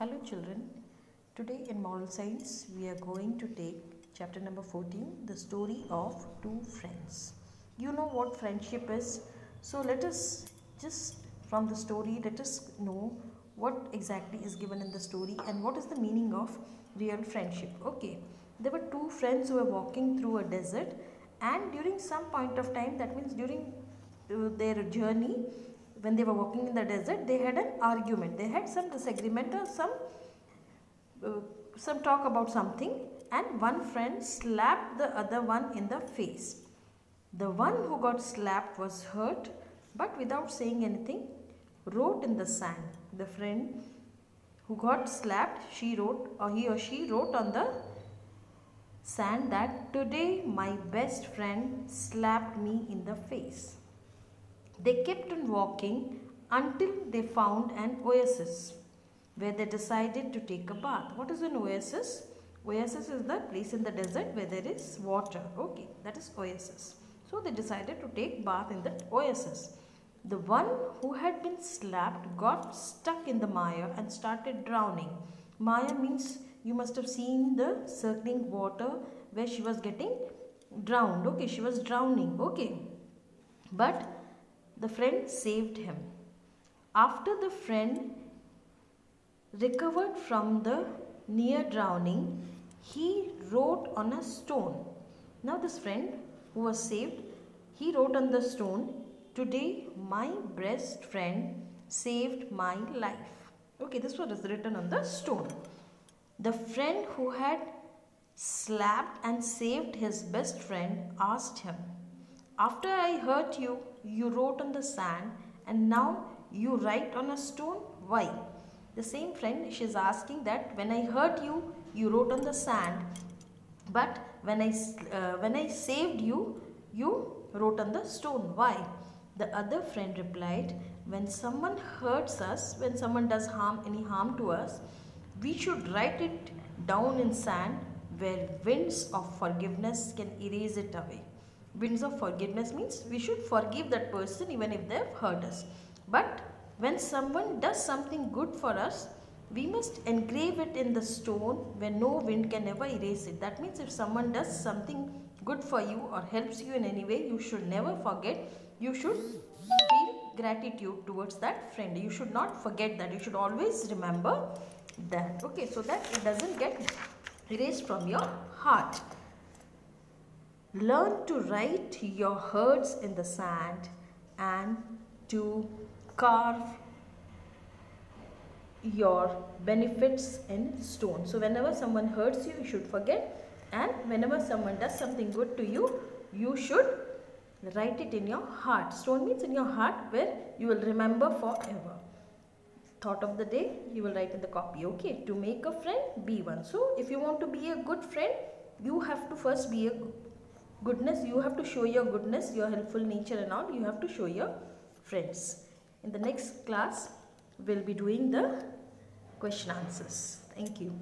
Hello children. Today in moral science we are going to take chapter number 14 the story of two friends. You know what friendship is. So let us just from the story let us know what exactly is given in the story and what is the meaning of real friendship. Okay. There were two friends who were walking through a desert and during some point of time that means during uh, their journey when they were walking in the desert they had an argument. They had some disagreement or some uh, some talk about something and one friend slapped the other one in the face. The one who got slapped was hurt but without saying anything wrote in the sand. The friend who got slapped she wrote or he or she wrote on the sand that today my best friend slapped me in the face they kept on walking until they found an oasis where they decided to take a bath. What is an oasis? Oasis is the place in the desert where there is water. Okay, that is oasis. So they decided to take bath in the oasis. The one who had been slapped got stuck in the mire and started drowning. Mire means you must have seen the circling water where she was getting drowned. Okay, she was drowning. Okay. But the friend saved him. After the friend recovered from the near drowning, he wrote on a stone. Now, this friend who was saved, he wrote on the stone, Today my best friend saved my life. Okay, this was written on the stone. The friend who had slapped and saved his best friend asked him, After I hurt you, you wrote on the sand and now you write on a stone. Why? The same friend, she is asking that when I hurt you, you wrote on the sand. But when I, uh, when I saved you, you wrote on the stone. Why? The other friend replied, when someone hurts us, when someone does harm, any harm to us, we should write it down in sand where winds of forgiveness can erase it away. Winds of forgiveness means we should forgive that person even if they have hurt us. But when someone does something good for us, we must engrave it in the stone where no wind can ever erase it. That means if someone does something good for you or helps you in any way, you should never forget. You should feel gratitude towards that friend. You should not forget that. You should always remember that. Okay, so that it doesn't get erased from your heart. Learn to write your hurts in the sand and to carve your benefits in stone. So whenever someone hurts you, you should forget and whenever someone does something good to you, you should write it in your heart. Stone means in your heart where you will remember forever. Thought of the day, you will write in the copy. Okay, to make a friend, be one. So if you want to be a good friend, you have to first be a goodness. You have to show your goodness, your helpful nature and all. You have to show your friends. In the next class, we'll be doing the question answers. Thank you.